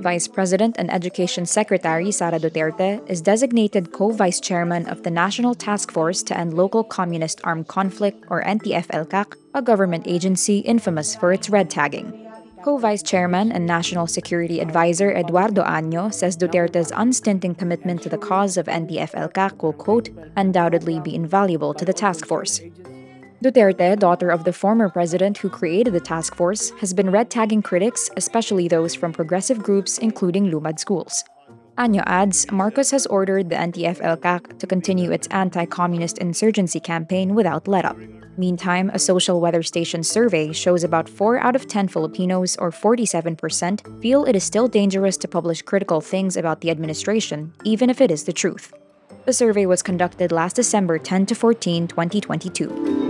Vice President and Education Secretary Sara Duterte is designated co vice chairman of the National Task Force to End Local Communist Armed Conflict, or NTF-ELCAC, a government agency infamous for its red tagging. Co vice chairman and national security advisor Eduardo Año says Duterte's unstinting commitment to the cause of NTF-ELCAC will, quote, undoubtedly be invaluable to the task force. Duterte, daughter of the former president who created the task force, has been red tagging critics, especially those from progressive groups, including Lumad schools. Año adds Marcos has ordered the NTF-ELCAC to continue its anti communist insurgency campaign without let up. Meantime, a social weather station survey shows about 4 out of 10 Filipinos, or 47%, feel it is still dangerous to publish critical things about the administration, even if it is the truth. The survey was conducted last December 10 to 14, 2022.